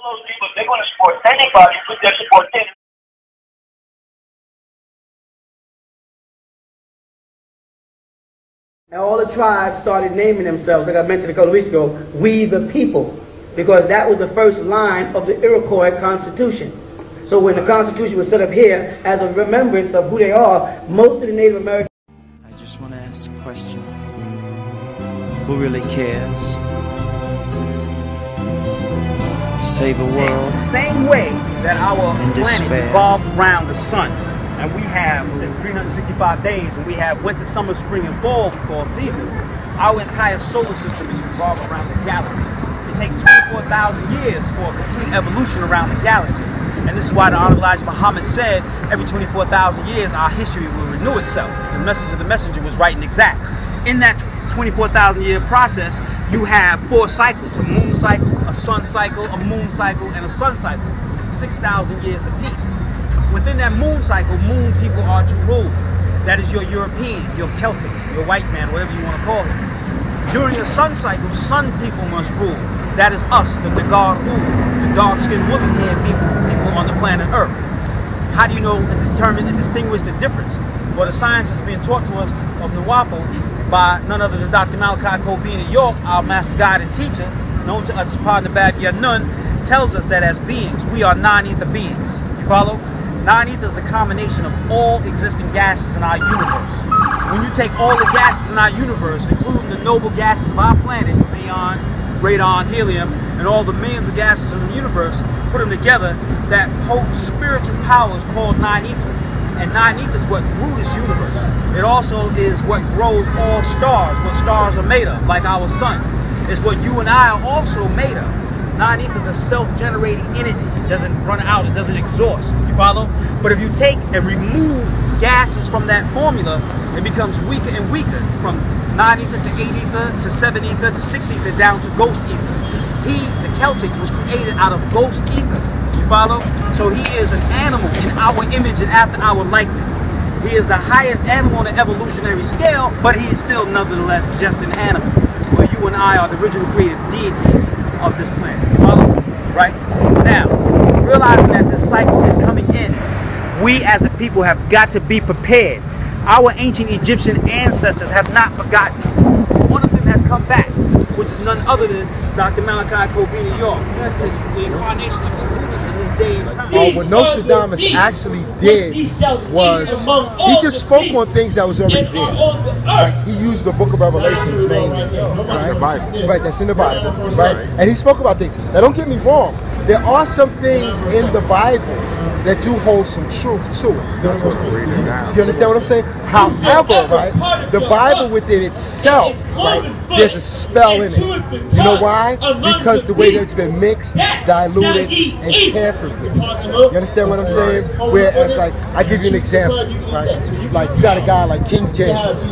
those people, they're going to support anybody, their support in. And all the tribes started naming themselves, like I mentioned a couple weeks ago, we the people, because that was the first line of the Iroquois Constitution. So when the Constitution was set up here as a remembrance of who they are, most of the Native Americans. I just want to ask the question who really cares save a world? The same way that our planet despair. revolves around the sun, and we have 365 days, and we have winter, summer, spring, and fall fall seasons. Our entire solar system is revolved around the galaxy. It takes 24,000 years for a complete evolution around the galaxy. And this is why the Honorable Elijah Muhammad said every 24,000 years our history will renew itself. The message of the messenger was right and exact. In that 24,000 year process, you have four cycles moon cycle, a sun cycle, a moon cycle, and a sun cycle. 6,000 years apiece. Within that moon cycle, moon people are to rule. That is your European, your Celtic, your white man, whatever you want to call him. During the sun cycle, sun people must rule. That is us, the Nagaru, the dark-skinned, woolly-haired people, people on the planet Earth. How do you know and determine and distinguish the difference? Well, the science is being taught to us of Nuwaupu by none other than Dr. Malachi Kobina York, our master guide and teacher, known to us as Partner Bab Nun, tells us that as beings, we are nine-ether beings. You follow? Nine-ether is the combination of all existing gases in our universe. When you take all the gases in our universe, including the noble gases of our planet, xenon, radon, helium, and all the millions of gases in the universe, put them together, that potent spiritual power is called nine-ether. And nine-ether is what grew this universe. It also is what grows all stars, what stars are made of, like our sun. It's what you and I are also made of. Nine-ether is a self-generating energy. It doesn't run out, it doesn't exhaust. You follow? But if you take and remove gases from that formula, it becomes weaker and weaker from 9 ether to 8 ether to 7 ether to 6 ether down to ghost ether. He, the Celtic, was created out of ghost ether. You follow? So he is an animal in our image and after our likeness. He is the highest animal on the evolutionary scale, but he is still nonetheless just an animal. You and I are the original creative deities of this planet. Follow? Right? Now, realizing that this cycle is coming in, we as a people have got to be prepared. Our ancient Egyptian ancestors have not forgotten us. One of them has come back, which is none other than Dr. Malachi Kobina York, the incarnation of day and time. Uh, what Nostradamus actually did was he just spoke on things that was already there. Like he used the Book of Revelations mainly, right? Right, that's in the Bible, right? And he spoke about things. Now, don't get me wrong. There are some things in the Bible that do hold some truth to it. You understand what I'm saying? However, right, the Bible within itself, right, there's a spell in it. You know why? Because the way that it's been mixed, diluted, and tampered with. You understand what I'm saying? Whereas, like, I give you an example, right? Like, you got a guy like King James,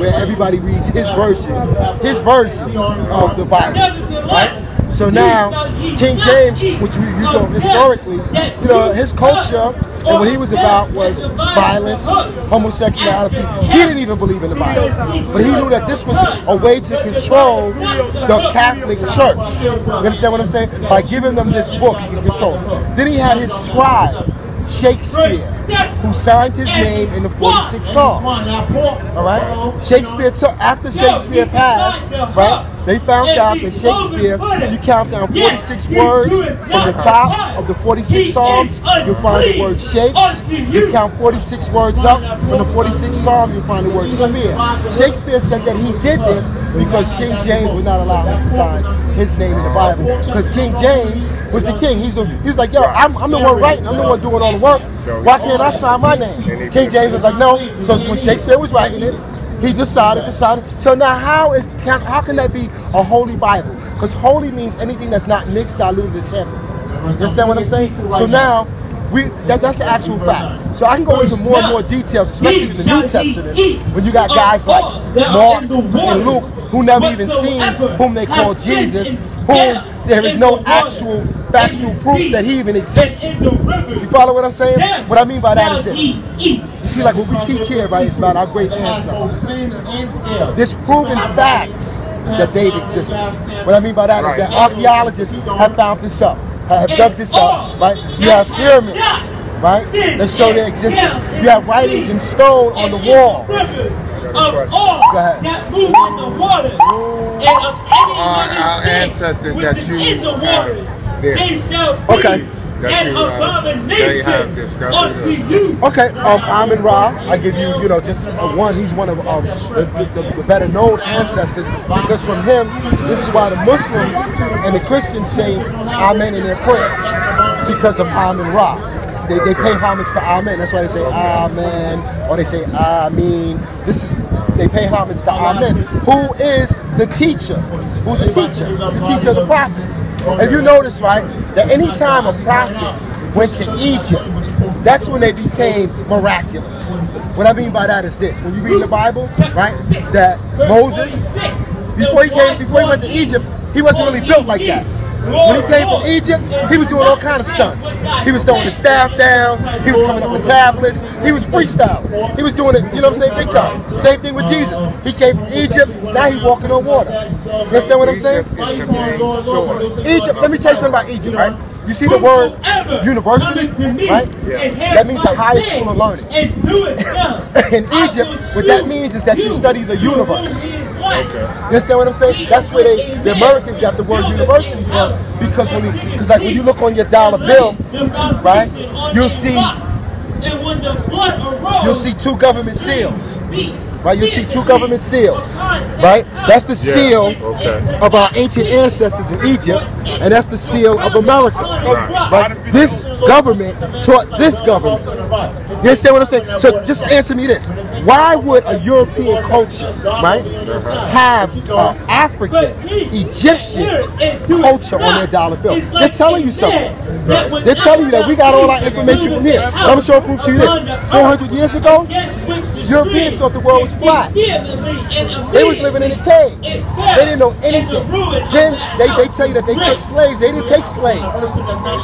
where everybody reads his version, his version of the Bible, right? So now, King James, which we, you know historically, you know, his culture and what he was about was violence, homosexuality. He didn't even believe in the Bible. But he knew that this was a way to control the Catholic Church. You understand what I'm saying? By giving them this book, he could control it. Then he had his scribe, Shakespeare, who signed his name in the 46 Psalms. All right? Shakespeare took, after Shakespeare passed, right? They found out that Shakespeare, if you count down 46 words from the top of the 46 Psalms, you'll find the word shakes. You count 46 words up from the 46 Psalms, you'll find the word spear. Shakespeare said that he did this because King James would not allow him to sign his name in the Bible. Because King James was the king. He's a, he was like, yo, I'm, I'm the one writing, I'm the one doing all the work. Why can't I sign my name? King James was like, no. So when Shakespeare was writing it, he decided, decided. So now, how is how can that be a holy Bible? Because holy means anything that's not mixed, diluted, or tampered. You understand what I'm saying? So now, we that, that's the actual fact. So I can go into more and more details, especially in the New Testament, when you got guys like Mark and Luke who never even seen whom they call Jesus, whom there is no actual factual proof that he even exists. You follow what I'm saying? What I mean by that is this. You see, like what we teach here, right, is about our great ancestors. There's proven facts that they've existed. What I mean by that is that archaeologists have found this up. have dug this up, right? You have pyramids, right? That show their existence. You have writings in stone on the wall. Of all that move in the water, and of any Our- living our thing which that is in the waters, they shall be Okay. That an you, uh, abomination unto you. Okay, um, Amin Ra, I give you, you know, just uh, one. He's one of um, the, the, the better known ancestors because from him, this is why the Muslims and the Christians say Amen in their prayers because of Amin Ra. They, they pay homage to Amen. That's why they say Amen or they say Amin. This is they pay homage to Amen. Who is the teacher? Who's the teacher? He's the teacher of the prophets. And you notice, right, that anytime a prophet went to Egypt, that's when they became miraculous. What I mean by that is this: when you read the Bible, right, that Moses, before he came, before he went to Egypt, he wasn't really built like that. When he came from Egypt, he was doing all kind of stunts. He was throwing his staff down. He was coming up with tablets. He was freestyling. He was doing it, you know what I'm saying, big time. Same thing with Jesus. He came from Egypt. Now he's walking on water. You understand what I'm saying? Egypt is the main source. Egypt. Let me tell you something about Egypt, right? You see the word university, right? That means the highest school of learning. And do it now. In Egypt, what that means is that you study the universe. You understand what I'm saying? That's where they, the Americans got the word university from because when you, because like when you look on your dollar bill, right, you'll see you'll see two government seals, right? You'll see two government seals, right? That's the seal okay. of our ancient ancestors in Egypt, and that's the seal of America. Right? This government taught this government. You understand what I'm saying? So just answer me this: Why would a European culture, right, have uh, African, Egyptian culture on their dollar bill? They're telling you something. They're telling you that we got all our information from here. I'm gonna show proof to you this. 400 years ago, Europeans thought the world was flat. They was living in a cave. They didn't know anything. Then they, they tell you that they took slaves. They didn't take slaves.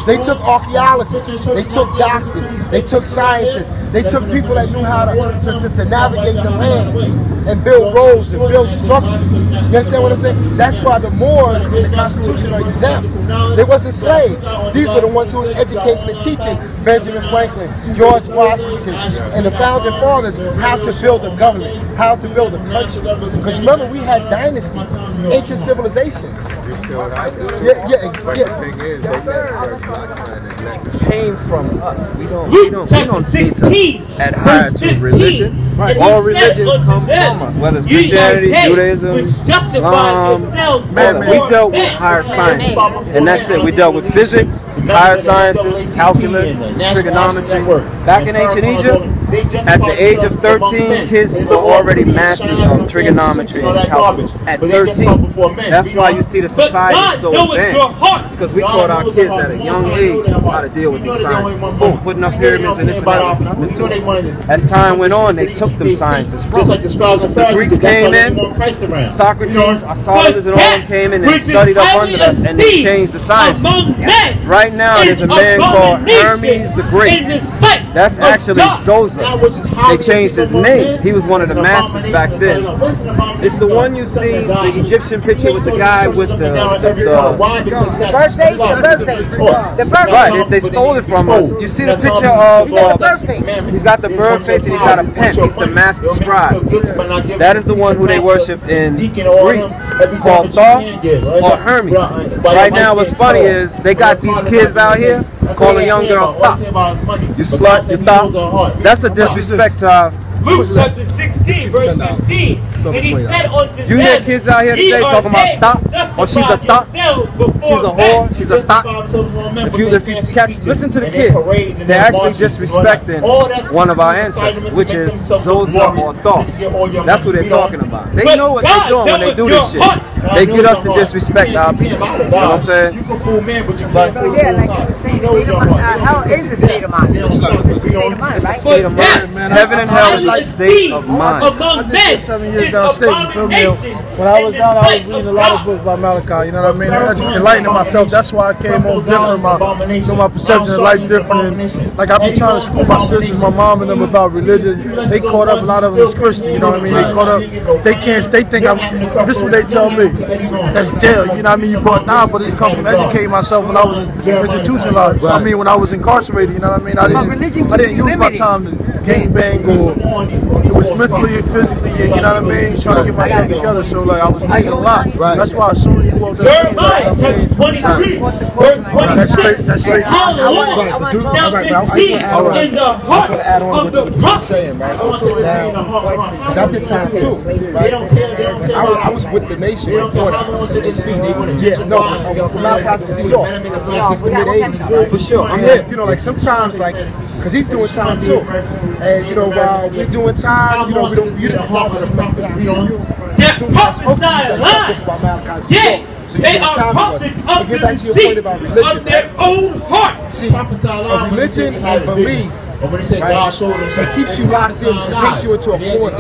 They took archaeologists. They took doctors. They took scientists. They took people that knew how to, to, to, to navigate the lands and build roads and build structures. You understand what I'm saying? That's why the Moors in the Constitution are exempt. They wasn't slaves. These are the ones who was educating and teaching Benjamin Franklin, George Washington, and the founding fathers how to build a government, how to build a country. Because remember, we had dynasties, ancient civilizations. Yeah, yeah, yeah. The thing is, they let their bloodline and let the came from us. We don't. We Luke don't. We don't need 16, to adhere to religion. He All religions come them, from us, whether it's Christianity, Judaism, Islam. Man, we dealt with higher science, and that's it. We dealt with physics, higher sciences, calculus, trigonometry. Back in ancient Egypt, at the age of 13, kids were already masters of trigonometry and calculus. At 13, that's why you see the society so advanced because we taught our kids at a young age how to deal with these sciences. Boom, putting up pyramids and this and that was nothing to us. As time went on, they took them sciences from us. The Greeks came in, Socrates, Aristotles, and all them came in and studied up under us, and they changed the sciences. Right now, there's a man called Hermes the Great. in the sight That's actually God. They changed his name. He was one of the masters back then. It's the one you see, the Egyptian picture with the guy with the, the, the Bird face, the bird face. The bird face. Right, they, stole it from us. You see the picture of the uh, bird face. He's got the bird face and he's got a pen. He's the master scribe. That is the one who they worship in Greece, called Thoth or Hermes. Right now, what's funny is they got these kids out here calling young girls thought. You slut, you thought. That's a disrespect to our Luke chapter 16, verse 15. And he said unto You hear kids out here today oh, talking about they thought, or she's a justify thought, she's a whore, she's a thought. If you if you catch listen to the kids, they're actually disrespecting one of our ancestors, which is Zosa or Thoth. That's what they're talking about. They know what they're doing when they do this shit. They get us to disrespect our people. You know what I'm saying? So yeah, like you were saying, state of mind. Uh, hell is a state of mind. It's a state of mind, right? State of mind. Heaven and hell is a state of mind. I did this seven years downstate, you feel me? When I was down, I was reading a lot of books about Malachi, you know what I mean? Edu- Enlightening myself, that's why I came home different, my, you know, my perception of life different. And, like, I be trying to school my sisters, my mom and them about religion. They caught up, a lot of them is Christian, you know what I mean? They caught up, they can't, they think I'm, this is what they tell me. That's dead, you know what I mean? You brought down, but it comes from educating myself when I was institutionalized. I mean, when I was incarcerated, you know what I mean? I didn't, I didn't use my time to gang bang or it was mentally and physically, you know what I mean? Trying to get myself together. So like I was thinking a lot. Right. That's why I saw you walk that Jeremiah chapter 23, verse 26. That's straight. That's straight. How the Lord Right, dude, shall all right, but I- I just wanna add on- in the I just heart want to add on of what, the what you're saying, right? Now, because I did time too, right? And I, was- I was with the nation before that. Yeah, no, Malachi's in New York since the mid '80s. For sure, I'm here. You know, like sometimes, like, because he's doing time too, and you know, while we're doing time, you know, we don't, you didn't decide to make time. You, you, That as soon as I spoke to you, you said, prophesy "Talk about Malachi's Yeah, So they are time prophets get the about of their own heart. See, a religion and belief, right, it keeps you locked in, it takes you into a corner,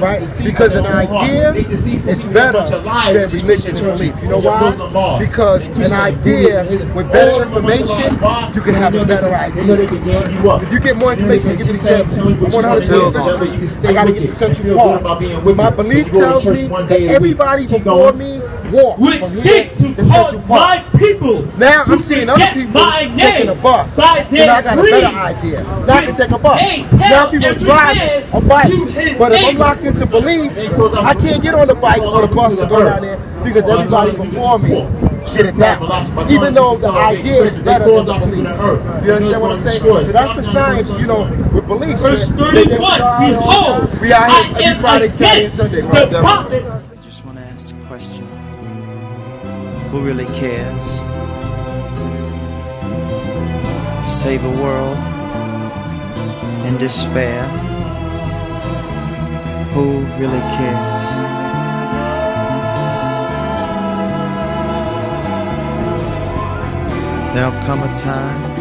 right? Because an idea is better than religion and belief. You know why? Because an idea with better information, you can have a better idea. If you get more information, I'll give you an example. I'm 112th Street. I gotta get to Central Park. My belief tells me that everybody before me walked Which from here seek to to Central Park. my people Now I'm seeing other people my taking a bus. by So now I got a better idea. Now I can take a bus. Now people every drive man a bike. But if I'm locked into belief, I can't get on the bike or the bus to go down there because everybody before me did it that. Even though the idea is better than the belief. You understand what I'm saying? So that's the science, you know, with beliefs. Verse man. They- they 31, try all the behold, we out here every Friday, Saturday, and Sunday. Right? Who really cares to save a world in despair? Who really cares? There'll come a time